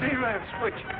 DRAM switch.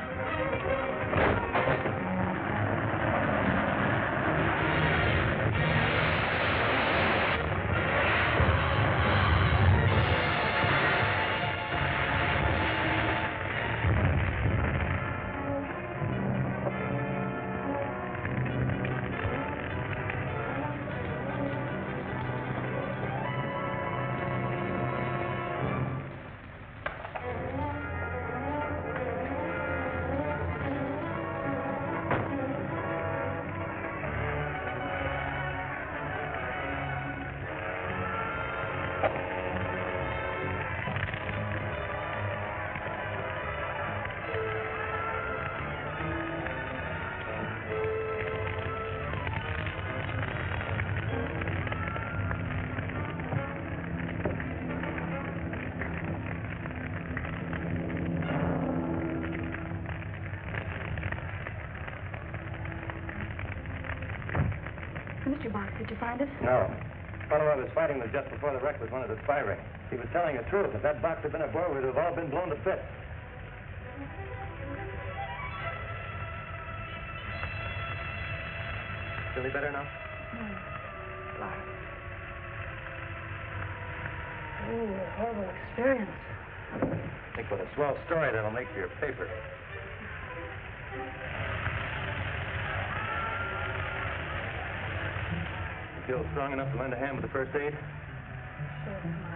Did you find it? No. The fellow I was fighting with just before the wreck was one of the spy ring. He was telling the truth. If that box had been aboard, we'd have all been blown to bits. Feel any better now? Oh, a horrible experience. think what a swell story that'll make for your paper. Feel strong enough to lend a hand with the first aid? I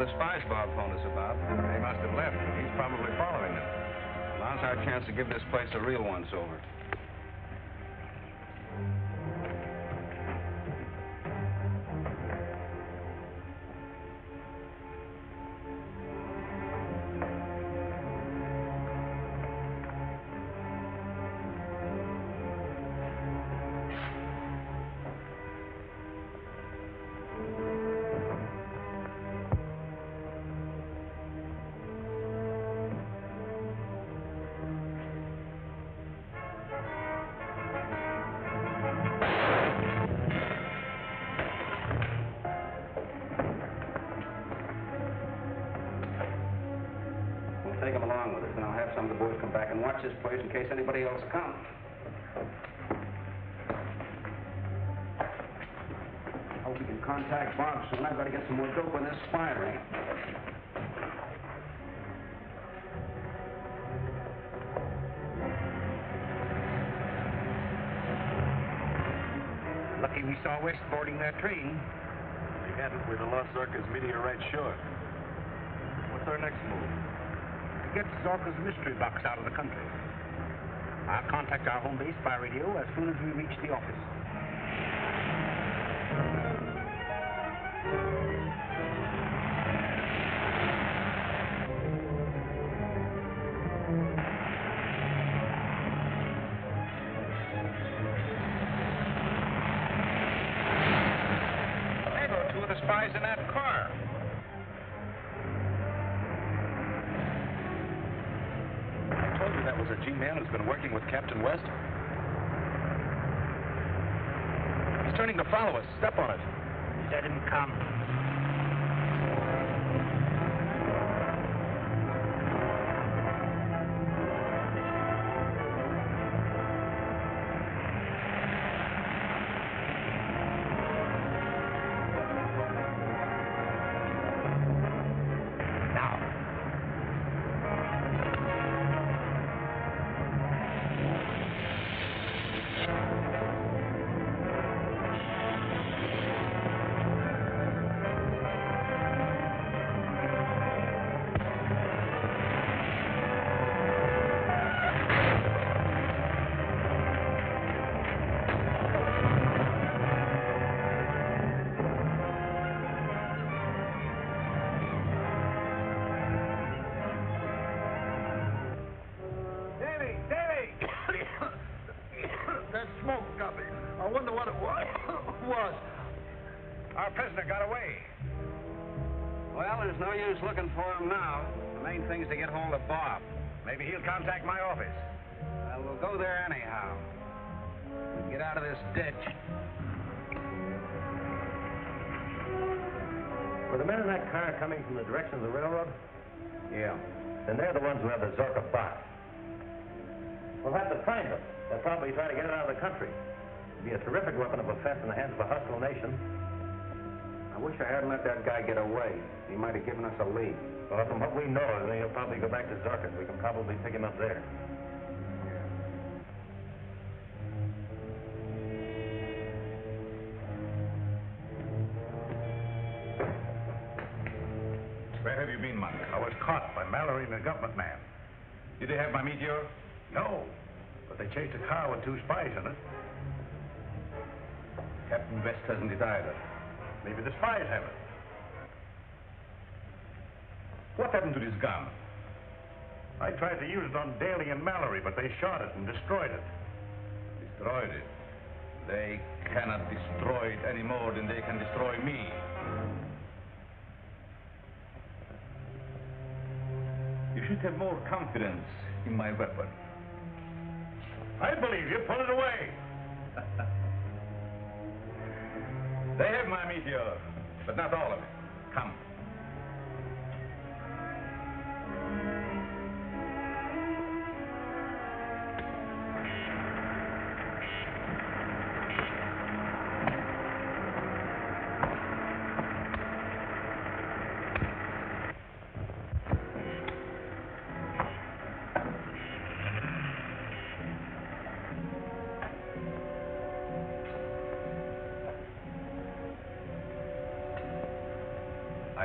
of the spies Bob phoned us about. They must have left. He's probably following them. Now's our chance to give this place a real once-over. Watch this place in case anybody else comes. Hope we can contact Bob soon. I've got to get some more dope on this spy ring. Lucky we saw West boarding that train. We hadn't, we'd have lost Zorka's meteorite sure. What's our next move? Get Zorka's mystery box out of the country. I'll contact our home base by radio as soon as we reach the office. Two of the spies in that car. Who's been working with Captain West. He's turning to follow us. Step on it. Let him come. Looking for him now. The main thing is to get hold of Bob. Maybe he'll contact my office. Well, we'll go there anyhow. Get out of this ditch. Were the men in that car coming from the direction of the railroad? Yeah. Then they're the ones who have the Zorka box. We'll have to find them. They'll probably try to get it out of the country. It'd be a terrific weapon of offense in the hands of a hostile nation. I wish I hadn't let that guy get away. He might have given us a lead. Well, from what we know, then he'll probably go back to Zorka. We can probably pick him up there. Where have you been, Monk? I was caught by Mallory and the government man. Did they have my meteor? No, but they chased a car with two spies in it. Captain West hasn't it either. Maybe the spies have it. What happened to this gun? I tried to use it on Daly and Mallory, but they shot it and destroyed it. Destroyed it. They cannot destroy it any more than they can destroy me. You should have more confidence in my weapon. I believe you. Put it away. They have my meteor, but not all of it. Come.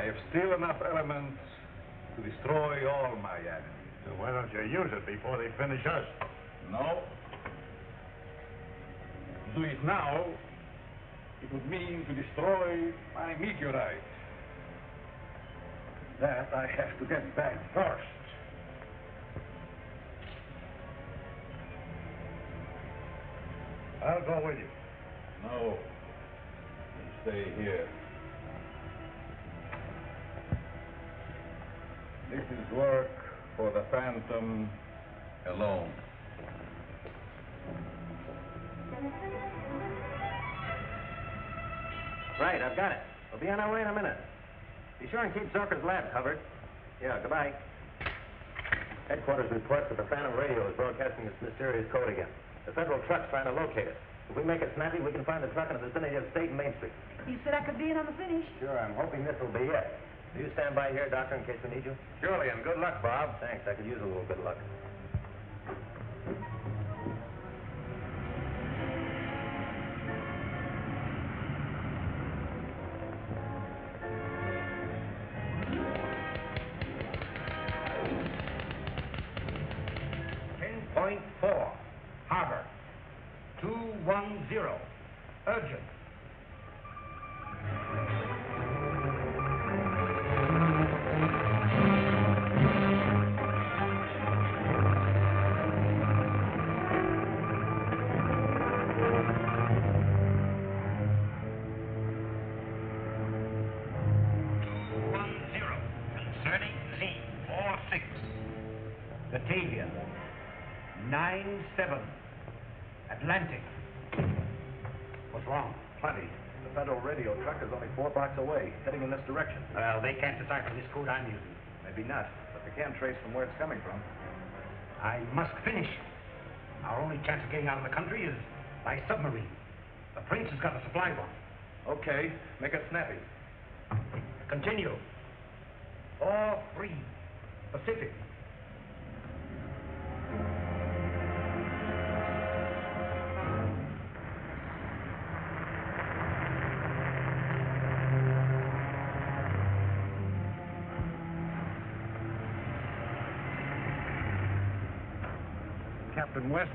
I have still enough elements to destroy all my enemies. So why don't you use it before they finish us? No. Do it now, it would mean to destroy my meteorite. That I have to get back first. I'll go with you. No. You stay here. This is work for the Phantom alone. Right, I've got it. We'll be on our way in a minute. Be sure and keep Zorka's lab covered. Yeah, goodbye. Headquarters reports that the Phantom Radio is broadcasting its mysterious code again. The federal truck's trying to locate it. If we make it snappy, we can find the truck in the vicinity of State and Main Street. You said I could be in on the finish. Sure, I'm hoping this will be it. Do you stand by here, Doctor, in case we need you? Surely, and good luck, Bob. Thanks. I could use a little good luck. Ten point four. Harbor. 210. Urgent. 7. Atlantic. What's wrong? Plenty. The federal radio truck is only four blocks away, heading in this direction. Well, they can't decipher this code I'm using. Maybe not, but they can trace from where it's coming from. I must finish. Our only chance of getting out of the country is by submarine. The prince has got a supply bomb. Okay, make it snappy. Continue. All three. Pacific. Captain West.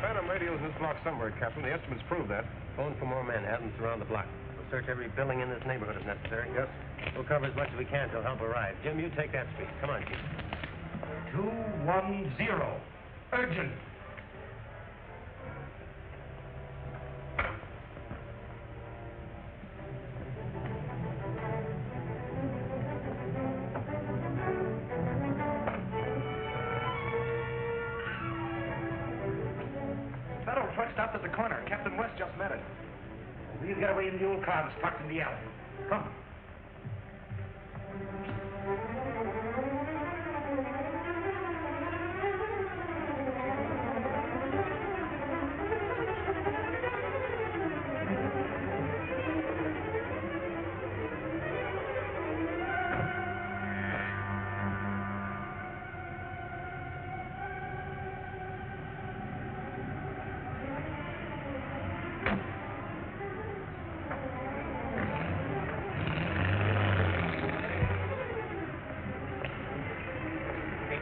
Phantom radio is in this block somewhere, Captain. The estimates prove that. Phone for more men. Have them surround the block. We'll search every building in this neighborhood if necessary. Yes. We'll cover as much as we can till help arrives. Jim, you take that street. Come on, Chief. Two one zero. Urgent. Car that's parked in the alley.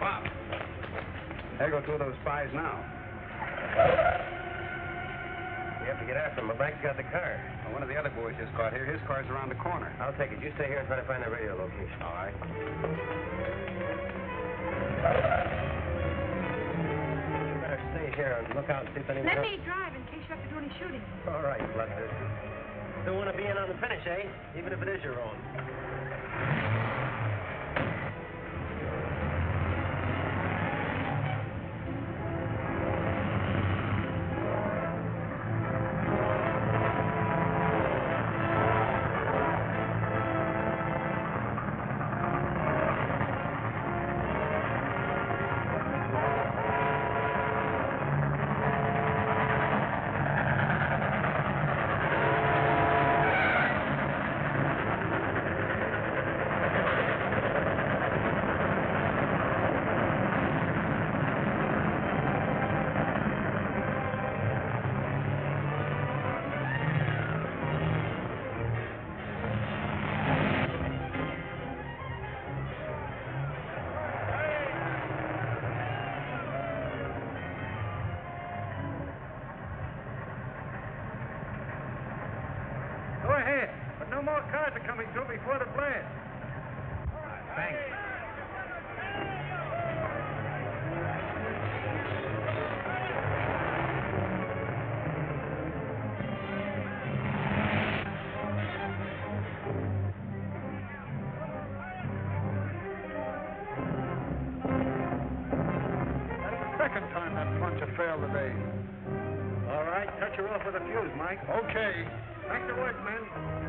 Hey, Bob. There go two of those spies now. We have to get after him. McBank's got the car. Well, one of the other boys just got here. His car's around the corner. I'll take it. You stay here and try to find the radio location. All right. You better stay here and look out and see if anyone Let else... me drive in case you have to do any shooting. All right, Fluster. Still want to be in on the finish, eh? Even if it is your own. Time fail today. All right, cut her off with a fuse, Mike. Okay. Back to work, men.